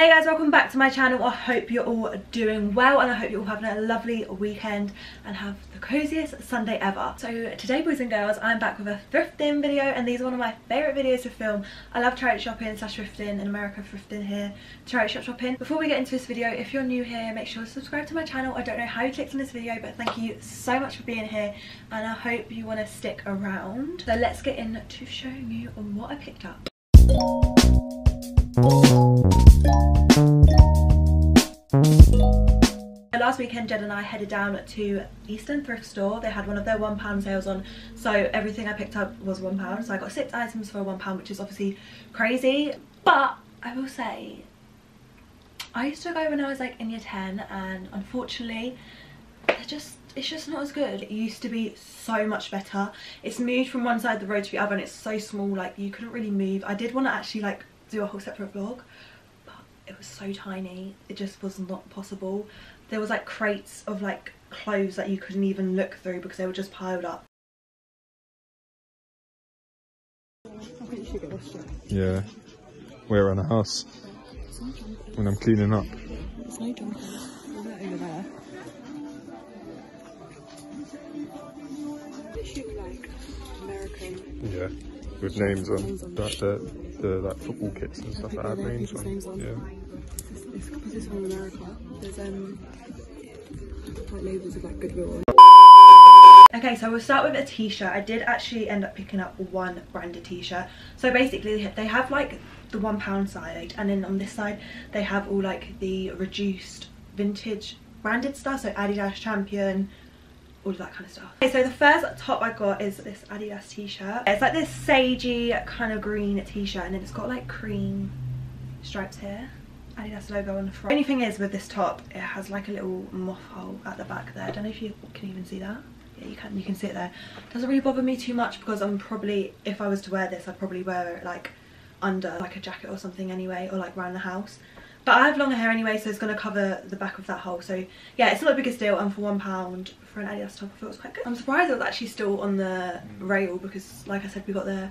Hey guys, welcome back to my channel. I hope you're all doing well and I hope you're all having a lovely weekend and have the coziest Sunday ever. So today boys and girls, I'm back with a thrifting video and these are one of my favourite videos to film. I love charity shopping slash thrifting in America, thrifting here, charity shop shopping. Before we get into this video, if you're new here, make sure to subscribe to my channel. I don't know how you clicked on this video, but thank you so much for being here and I hope you want to stick around. So let's get into showing you what I picked up. Last weekend Jed and I headed down to East End Thrift Store. They had one of their £1 sales on so everything I picked up was £1 so I got six items for £1 which is obviously crazy. But I will say I used to go when I was like in year 10 and unfortunately they're just it's just not as good. It used to be so much better. It's moved from one side of the road to the other and it's so small like you couldn't really move. I did want to actually like do a whole separate vlog but it was so tiny. It just was not possible there was like crates of like clothes that you couldn't even look through because they were just piled up Yeah, we're around the house when I'm cleaning up. Yeah, with names on, like the, the like football kits and stuff that had names on. Yeah. Because it's from America, there's um like labels of like Goodwill. Okay, so we'll start with a t-shirt. I did actually end up picking up one branded t-shirt. So basically they have like the one pound side and then on this side they have all like the reduced vintage branded stuff. So Adidas Champion, all of that kind of stuff. Okay, so the first top I got is this Adidas t-shirt. It's like this sagey kind of green t-shirt and then it's got like cream stripes here. Adidas logo on the front. The only thing is with this top, it has like a little moth hole at the back there. I don't know if you can even see that. Yeah, you can, you can see it there. Doesn't really bother me too much because I'm probably, if I was to wear this, I'd probably wear it like under like a jacket or something anyway, or like around the house. But I have longer hair anyway, so it's going to cover the back of that hole. So yeah, it's not the biggest deal. And for £1 for an Adidas top, I thought it was quite good. I'm surprised it was actually still on the rail because like I said, we got there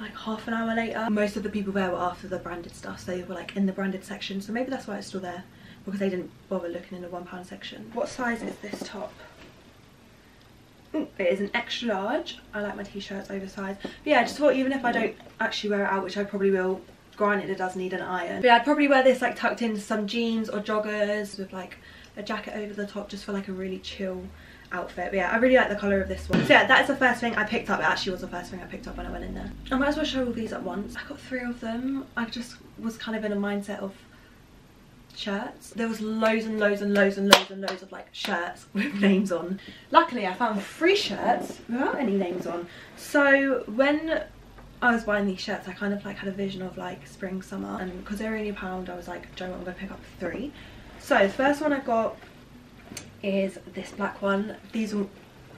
like half an hour later. Most of the people there were after the branded stuff, so they were like in the branded section. So maybe that's why it's still there because they didn't bother looking in the £1 section. What size is this top? Ooh, it is an extra large. I like my t-shirts oversized. But yeah, I just thought even if I don't actually wear it out, which I probably will, granted it does need an iron. But yeah, I'd probably wear this like tucked into some jeans or joggers with like a jacket over the top just for like a really chill outfit. But yeah, I really like the colour of this one. So yeah, that is the first thing I picked up. It actually was the first thing I picked up when I went in there. I might as well show all these at once. I got three of them. I just was kind of in a mindset of shirts. There was loads and loads and loads and loads and loads of like shirts with names on. Luckily I found three shirts without any names on. So when I was buying these shirts I kind of like had a vision of like spring summer and because they were only a pound I was like do you know what I'm to pick up three. So the first one I got is this black one. These all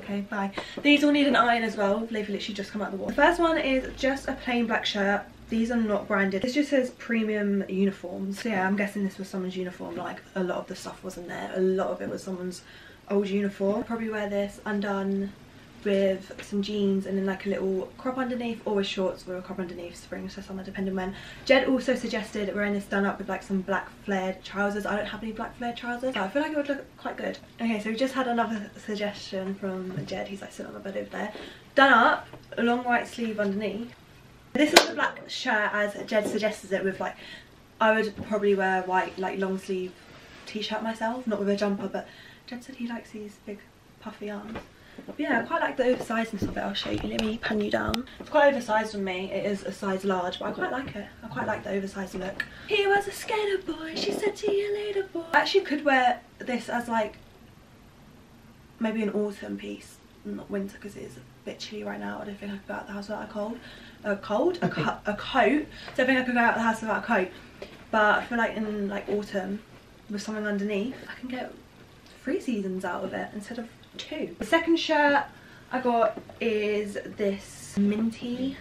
okay bye. These all need an iron as well. They've literally just come out of the water. The first one is just a plain black shirt. These are not branded. This just says premium uniforms. So yeah i'm guessing this was someone's uniform. Like a lot of the stuff wasn't there. A lot of it was someone's old uniform. I'll probably wear this undone with some jeans and then like a little crop underneath or shorts with a crop underneath spring so summer depending when. Jed also suggested wearing this done up with like some black flared trousers. I don't have any black flared trousers i feel like it would look quite good. Okay so we just had another suggestion from jed. He's like sitting on the bed over there. Done up a long white sleeve underneath. This is the black shirt as jed suggested it with like i would probably wear white like long sleeve t-shirt myself not with a jumper but jed said he likes these big puffy arms yeah, I quite like the oversizedness of it. I'll show you. Let me pan you down. It's quite oversized on me. It is a size large, but I quite like it. I quite like the oversized look. He was a skater boy. She said to you later, boy. I actually could wear this as like maybe an autumn piece, not winter because it is a bit chilly right now. I don't think I could go out the house without a cold. A cold? A, co a coat. Don't think I could go out the house without a coat. But I feel like in like autumn with something underneath, I can get three seasons out of it instead of two. The second shirt I got is this minty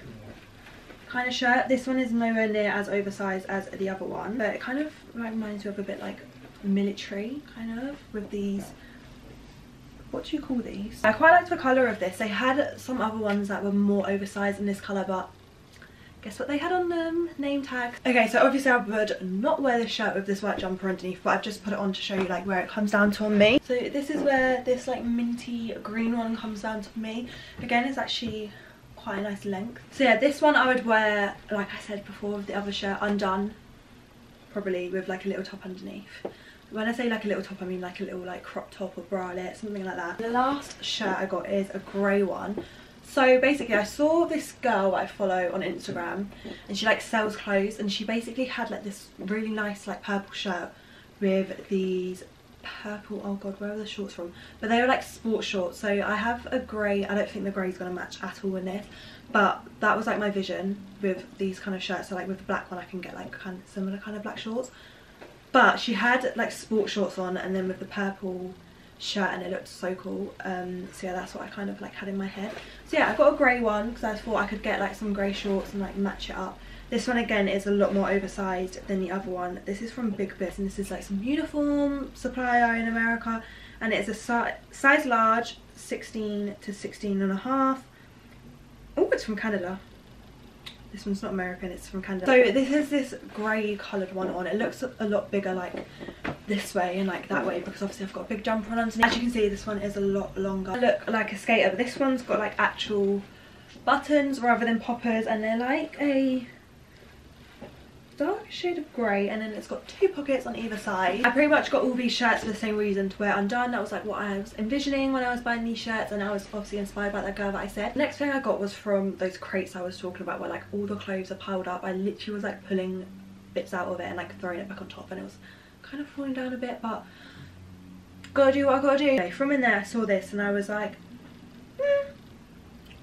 kind of shirt. This one is nowhere near as oversized as the other one, but it kind of reminds me of a bit like military kind of with these what do you call these? I quite liked the colour of this. They had some other ones that were more oversized in this colour but guess what they had on them? Name tag. Okay, so obviously I would not wear this shirt with this white jumper underneath, but I've just put it on to show you like where it comes down to on me. So this is where this like minty green one comes down to me. Again, it's actually quite a nice length. So yeah, this one I would wear, like I said before, with the other shirt undone, probably with like a little top underneath. When I say like a little top, I mean like a little like crop top or bralette, something like that. The last shirt I got is a grey one. So basically I saw this girl I follow on Instagram and she like sells clothes and she basically had like this really nice like purple shirt with these purple oh god where are the shorts from? But they were like sports shorts so I have a grey I don't think the grey is going to match at all in this but that was like my vision with these kind of shirts so like with the black one I can get like kind of similar kind of black shorts. But she had like sports shorts on and then with the purple shirt and it looked so cool. Um so yeah that's what i kind of like had in my head. So yeah i got a grey one because i thought i could get like some grey shorts and like match it up. This one again is a lot more oversized than the other one. This is from Big Bill and this is like some uniform supplier in america. And it's a si size large 16 to 16 and a half. Oh it's from canada. This one's not American, it's from Canada. So this is this grey coloured one on. It looks a lot bigger like this way and like that way because obviously I've got a big jumper on underneath. As you can see this one is a lot longer. I look like a skater but this one's got like actual buttons rather than poppers and they're like a dark shade of grey and then it's got two pockets on either side. I pretty much got all these shirts for the same reason to wear undone. That was like what I was envisioning when I was buying these shirts and I was obviously inspired by that girl that I said. The next thing I got was from those crates I was talking about where like all the clothes are piled up. I literally was like pulling bits out of it and like throwing it back on top and it was kind of falling down a bit but gotta do what I gotta do. From in there I saw this and I was like, hmm,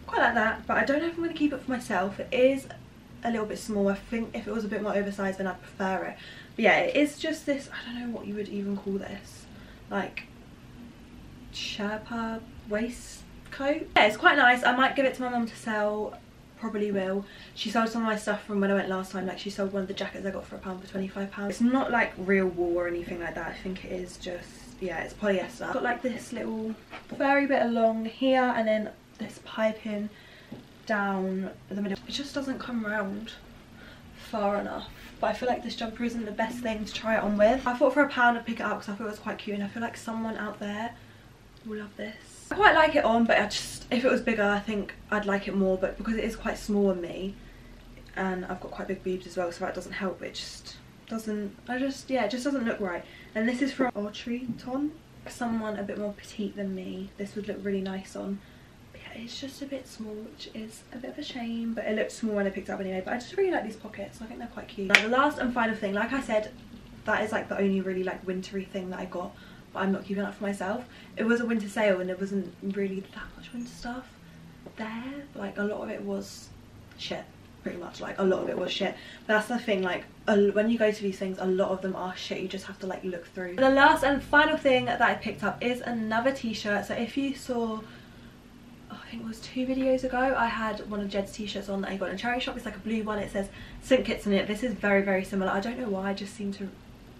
quite like that but I don't know if I'm to keep it for myself. It is a little bit small. I think if it was a bit more oversized then I'd prefer it. But yeah, it is just this, I don't know what you would even call this. Like, Sherpa waistcoat. Yeah, it's quite nice. I might give it to my mum to sell. Probably will. She sold some of my stuff from when I went last time. Like she sold one of the jackets I got for a pound for £25. It's not like real wool or anything like that. I think it is just, yeah, it's polyester. Got like this little furry bit along here and then this piping down the middle. It just doesn't come round far enough but I feel like this jumper isn't the best thing to try it on with. I thought for a pound I'd pick it up because I thought it was quite cute and I feel like someone out there will love this. I quite like it on but I just, if it was bigger I think I'd like it more but because it is quite small on me and I've got quite big boobs as well so that doesn't help it just doesn't, I just, yeah it just doesn't look right. And this is from Ton. Someone a bit more petite than me this would look really nice on yeah, it's just a bit small which is a bit of a shame but it looked small when I picked it up anyway but I just really like these pockets I think they're quite cute. Now the last and final thing like I said that is like the only really like wintry thing that I got but I'm not keeping up for myself. It was a winter sale and there wasn't really that much winter stuff there. Like a lot of it was shit pretty much. Like a lot of it was shit. But that's the thing like when you go to these things a lot of them are shit. You just have to like look through. The last and final thing that i picked up is another t-shirt. So if you saw oh, I think it was two videos ago I had one of Jed's t-shirts on that I got in a charity shop. It's like a blue one. It says St Kitts in it. This is very very similar. I don't know why. I just seem to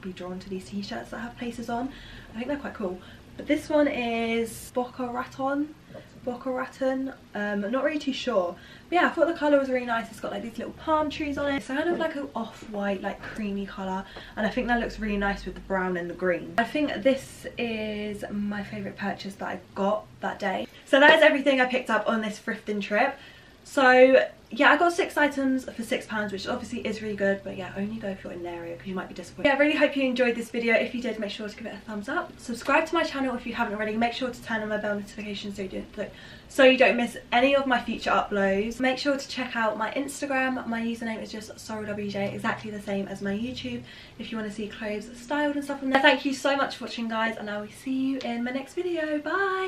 be drawn to these t-shirts that have places on. I think they're quite cool. But this one is Boca Raton. Boca Raton. Um not really too sure. But yeah I thought the colour was really nice. It's got like these little palm trees on it. It's kind of like an off-white like creamy colour. And I think that looks really nice with the brown and the green. I think this is my favourite purchase that I got that day. So that is everything I picked up on this thrifting trip so yeah, I got six items for six pounds, which obviously is really good, but yeah, only go if you're in the area because you might be disappointed. Yeah, I really hope you enjoyed this video. If you did, make sure to give it a thumbs up. Subscribe to my channel if you haven't already. Make sure to turn on my bell notifications so you don't, so you don't miss any of my future uploads. Make sure to check out my Instagram. My username is just sorrelwj, exactly the same as my YouTube if you want to see clothes styled and stuff on there. Thank you so much for watching, guys, and I will see you in my next video. Bye!